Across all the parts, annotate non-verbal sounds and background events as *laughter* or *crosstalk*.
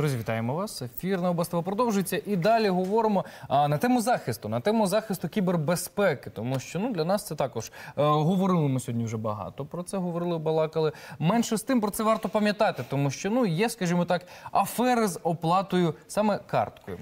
Друзі, вітаємо вас. Ефір на продовжується. І далі говоримо а, на тему захисту, на тему захисту кібербезпеки. Тому що ну для нас це також е, говорили ми сьогодні вже багато. Про це говорили, балакали. Менше з тим про це варто пам'ятати, тому що ну є, скажімо так, афери з оплатою саме карткою.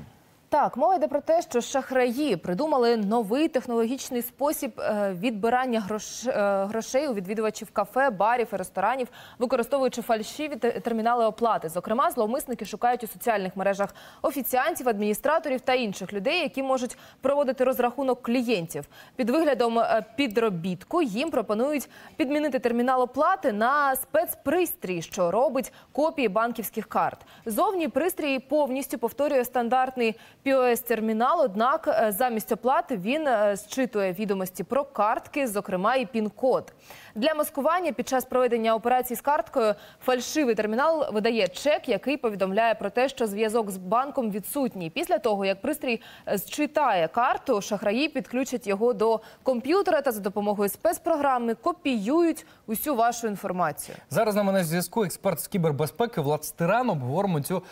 Так, мова йде про те, що шахраї придумали новий технологічний спосіб е, відбирання е, грошей у відвідувачів кафе, барів і ресторанів, використовуючи фальшиві термінали оплати. Зокрема, зловмисники шукають у соціальних мережах офіціантів, адміністраторів та інших людей, які можуть проводити розрахунок клієнтів. Під виглядом е, підробітку їм пропонують підмінити термінал оплати на спецпристрій, що робить копії банківських карт. Зовні пристрій повністю повторює стандартний POS-термінал, однак е, замість оплати він е, зчитує відомості про картки, зокрема і пін-код. Для маскування під час проведення операцій з карткою фальшивий термінал видає чек, який повідомляє про те, що зв'язок з банком відсутній. Після того, як пристрій е, зчитає карту, шахраї підключать його до комп'ютера та за допомогою спецпрограми копіюють усю вашу інформацію. Зараз на мене зв'язку експерт з кібербезпеки Влад Стиран. Обговоримо цю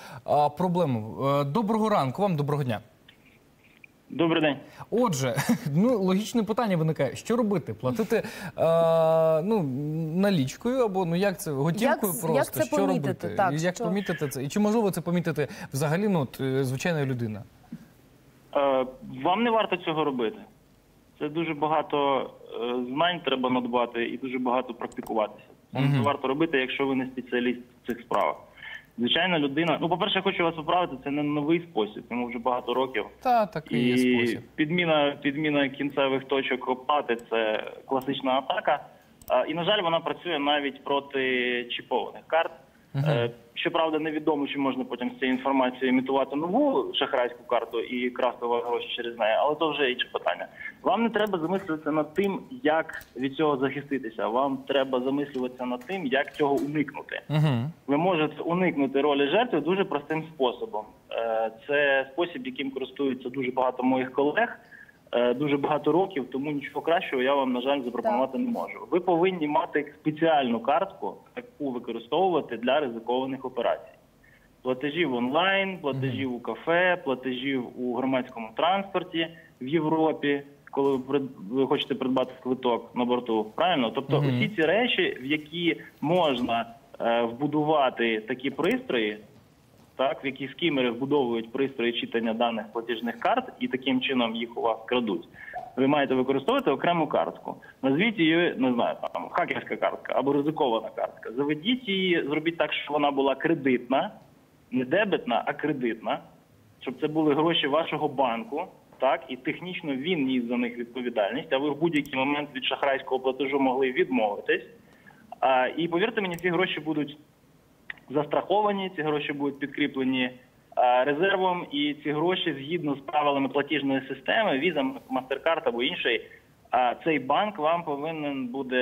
проблему. Доброго ранку вам, доброго дня. Добрий день. Отже, *laughs* ну логічне питання виникає: що робити? Платити е, ну налічкою або ну як це готівкою Як- просто як це що помітити? робити? Так, І як що? помітити це? І чи можливо це помітити взагалі? Ну от, е, звичайна людина? Е, Вам не варто цього робити. Це дуже багато е, знань треба надбати і дуже багато практикуватися. Це не варто робити, якщо ви не спеціаліст в цих справах. Звичайна людина. Ну, по-перше, я хочу вас поправити, це не новий спосіб, йому вже багато років. Та такий є І спосіб. підміна, підміна кінцевих точок оплати це класична атака. А, І, на жаль, вона працює навіть проти чіпованих карт. Е, Щоправда, невідомо, чи можна потім з цією інформацією імітувати нову шахрайську карту і красти гроші через неї, але то вже інше питання. Вам не треба замислюватися над тим, як від цього захиститися. Вам треба замислюватися над тим, як цього уникнути. Угу. Ви можете уникнути ролі жертви дуже простим способом. Е, Це спосіб, яким користуються дуже багато моїх колег, дуже багато років, тому нічого кращого я вам, на жаль, запропонувати не можу. Ви повинні мати спеціальну картку, яку використовувати для ризикованих операцій. Платежів онлайн, платежів у кафе, платежів у громадському транспорті в Європі, коли ви хочете придбати квиток на борту. Правильно? Тобто, усі ці речі, в які можна е, вбудувати такі пристрої, так, в які скімери вбудовують пристрої читання даних платіжних карт і таким чином їх у вас крадуть. Ви маєте використовувати окрему картку. Назвіть її, не знаю, там хакерська картка або ризикована картка. Заведіть її, зробіть так, щоб вона була кредитна, не дебетна, а кредитна, щоб це були гроші вашого банку. Так, і технічно він ніс за них відповідальність, а ви в будь-який момент від шахрайського платежу могли відмовитись. А, і повірте мені, ці гроші будуть застраховані, ці гроші будуть підкріплені резервом, і ці гроші згідно з правилами платіжної системи, Visa, MasterCard або інший, цей банк вам повинен буде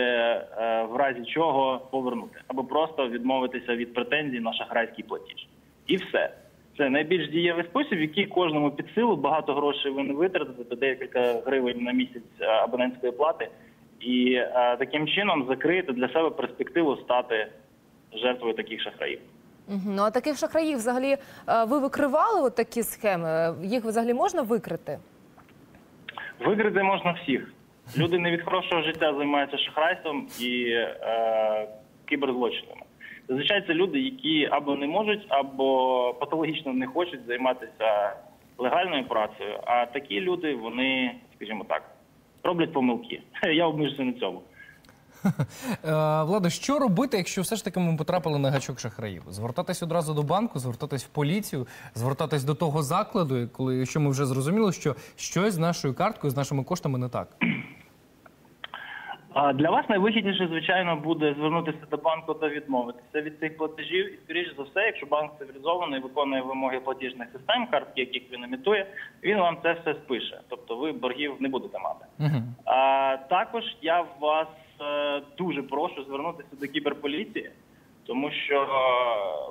е, в разі чого повернути або просто відмовитися від претензій на шахрайський платіж. І все. Це найбільш дієвий спосіб, який кожному під силу багато грошей ви не витратите, декілька гривень на місяць е, абонентської плати, і е, таким чином закриєте для себе перспективу стати жертвою таких шахраїв. Ну а таких шахраїв взагалі е, ви викривали от такі схеми? Їх взагалі можна викрити? Викрити можна всіх. Люди не від хорошого життя займаються шахрайством і е, кіберзлочинами. Зазвичай це люди, які або не можуть, або патологічно не хочуть займатися легальною працею. А такі люди, вони, скажімо так, роблять помилки. *laughs* Я обмежуся на цьому. *laughs* Е, Влада, що робити, якщо все ж таки ми потрапили на гачок шахраїв? Звертатись одразу до банку, звертатись в поліцію, звертатись до того закладу, коли якщо ми вже зрозуміли, що щось з нашою карткою, з нашими коштами не так. Для вас найвигідніше, звичайно, буде звернутися до банку та відмовитися від цих платежів. І скоріш за все, якщо банк цивілізований, виконує вимоги платіжних систем, картки, яких він імітує, він вам це все спише. Тобто ви боргів не будете мати. Угу. А також я вас дуже прошу звернутися до кіберполіції, тому що е,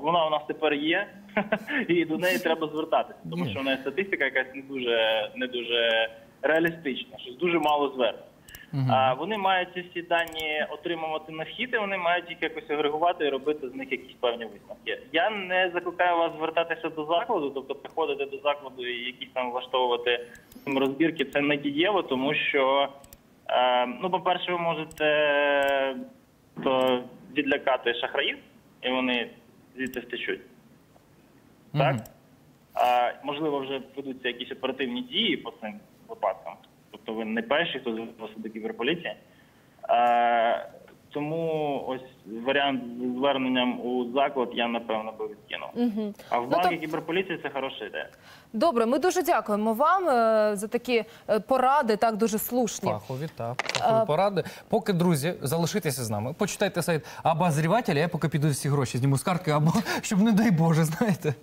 вона у нас тепер є, *laughs* і до неї треба звертатися, тому що в неї статистика якась не дуже не дуже реалістична, щось дуже мало звернень. А вони мають ці всі дані отримувати на вхід, і вони мають їх якось агрегувати і робити з них якісь певні висновки. Я не закликаю вас звертатися до закладу, тобто приходити до закладу і якісь там влаштовувати розбірки. Це не дієво, тому що е, ну, по-перше, ви можете то відлякати шахраїв, і вони звідти втечуть. Так? А можливо, вже ведуться якісь оперативні дії по цим випадкам. Тобто ви не перші, хто звернувся до кіберполіції. А, тому ось варіант з зверненням у заклад я напевно би відкинув. А в Ну, банки то- кіберполіції це хороша ідея. Добре, ми дуже дякуємо вам е, за такі е, поради, так дуже слушні. Фахові, так, фахові поради. Поки, друзі, залишитеся з нами. Почитайте сайт обозрівателя, я поки піду всі гроші зніму з картки, або *laughs* щоб, не дай Боже, знаєте.